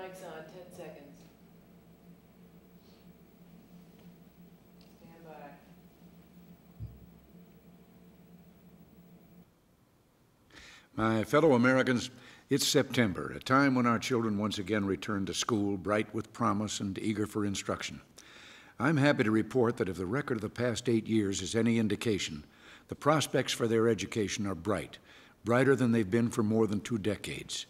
Mic's on, ten seconds. Stand by. My fellow Americans, it's September, a time when our children once again return to school, bright with promise and eager for instruction. I'm happy to report that if the record of the past eight years is any indication, the prospects for their education are bright, brighter than they've been for more than two decades.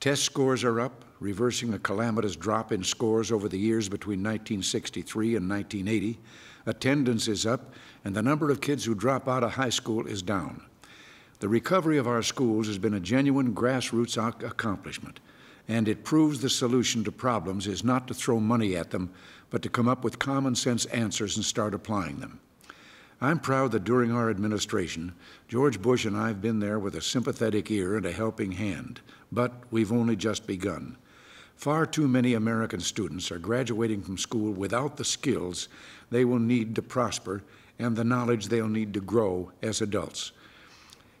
Test scores are up, reversing a calamitous drop in scores over the years between 1963 and 1980. Attendance is up, and the number of kids who drop out of high school is down. The recovery of our schools has been a genuine grassroots ac- accomplishment, and it proves the solution to problems is not to throw money at them, but to come up with common sense answers and start applying them. I'm proud that during our administration, George Bush and I have been there with a sympathetic ear and a helping hand, but we've only just begun. Far too many American students are graduating from school without the skills they will need to prosper and the knowledge they'll need to grow as adults.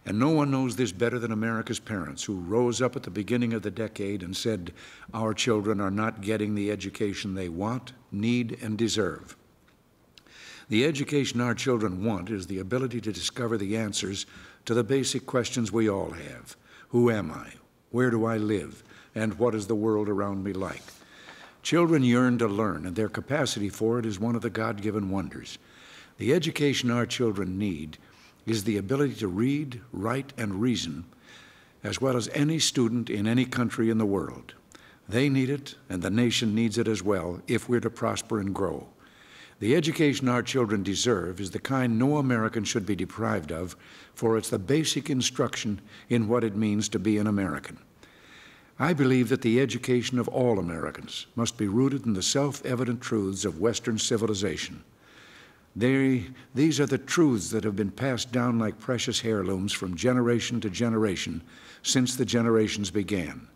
And no one knows this better than America's parents, who rose up at the beginning of the decade and said, Our children are not getting the education they want, need, and deserve. The education our children want is the ability to discover the answers to the basic questions we all have Who am I? Where do I live? And what is the world around me like? Children yearn to learn, and their capacity for it is one of the God given wonders. The education our children need is the ability to read, write, and reason, as well as any student in any country in the world. They need it, and the nation needs it as well if we're to prosper and grow. The education our children deserve is the kind no American should be deprived of, for it's the basic instruction in what it means to be an American. I believe that the education of all Americans must be rooted in the self evident truths of Western civilization. They, these are the truths that have been passed down like precious heirlooms from generation to generation since the generations began.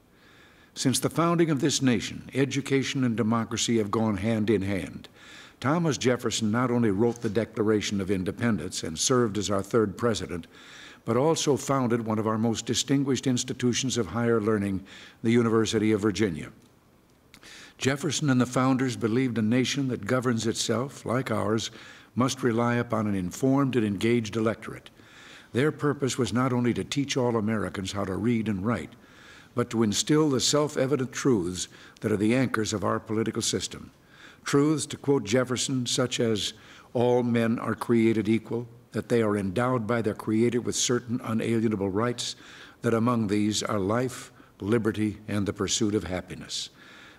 Since the founding of this nation, education and democracy have gone hand in hand. Thomas Jefferson not only wrote the Declaration of Independence and served as our third president, but also founded one of our most distinguished institutions of higher learning, the University of Virginia. Jefferson and the founders believed a nation that governs itself, like ours, must rely upon an informed and engaged electorate. Their purpose was not only to teach all Americans how to read and write, but to instill the self evident truths that are the anchors of our political system. Truths, to quote Jefferson, such as all men are created equal, that they are endowed by their Creator with certain unalienable rights, that among these are life, liberty, and the pursuit of happiness.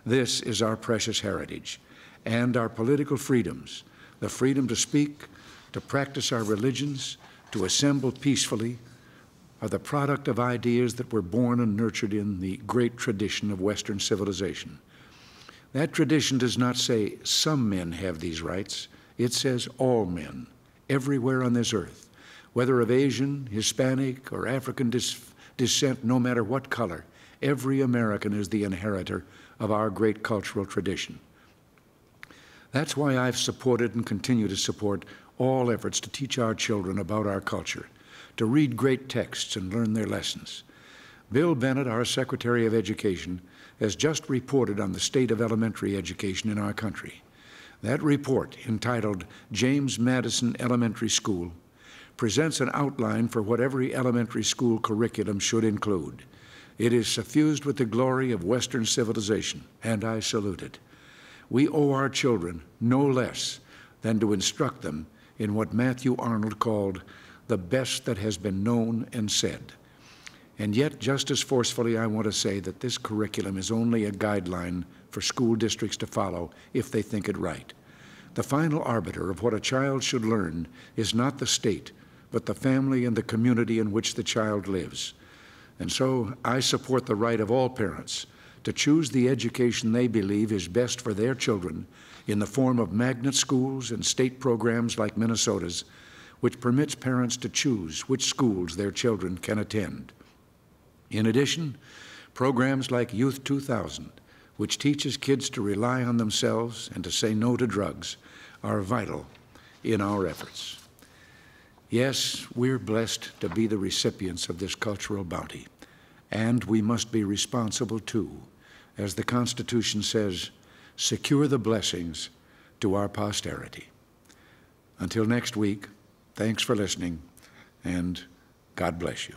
This is our precious heritage, and our political freedoms the freedom to speak, to practice our religions, to assemble peacefully, are the product of ideas that were born and nurtured in the great tradition of Western civilization. That tradition does not say some men have these rights, it says all men, everywhere on this earth, whether of Asian, Hispanic, or African descent, no matter what color, every American is the inheritor of our great cultural tradition. That's why I've supported and continue to support all efforts to teach our children about our culture, to read great texts and learn their lessons. Bill Bennett, our Secretary of Education, has just reported on the state of elementary education in our country. That report, entitled James Madison Elementary School, presents an outline for what every elementary school curriculum should include. It is suffused with the glory of Western civilization, and I salute it we owe our children no less than to instruct them in what Matthew Arnold called the best that has been known and said. And yet, just as forcefully, I want to say that this curriculum is only a guideline for school districts to follow if they think it right. The final arbiter of what a child should learn is not the state, but the family and the community in which the child lives. And so I support the right of all parents to choose the education they believe is best for their children in the form of magnet schools and state programs like Minnesota's, which permits parents to choose which schools their children can attend. In addition, programs like Youth 2000, which teaches kids to rely on themselves and to say no to drugs, are vital in our efforts. Yes, we're blessed to be the recipients of this cultural bounty, and we must be responsible too as the Constitution says, secure the blessings to our posterity. Until next week, thanks for listening, and God bless you.